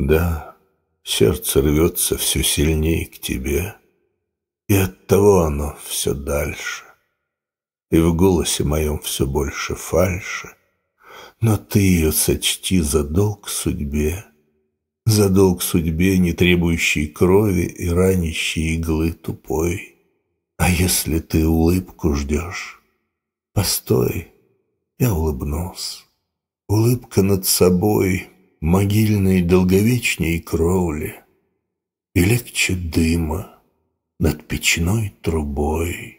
Да, сердце рвется все сильнее к тебе, и оттого оно все дальше. И в голосе моем все больше фальши, но ты ее сочти за долг судьбе, за долг судьбе, не требующей крови и ранящей иглы тупой. А если ты улыбку ждешь, постой, я улыбнусь. Улыбка над собой, могильной долговечней кровли, И легче дыма над печной трубой.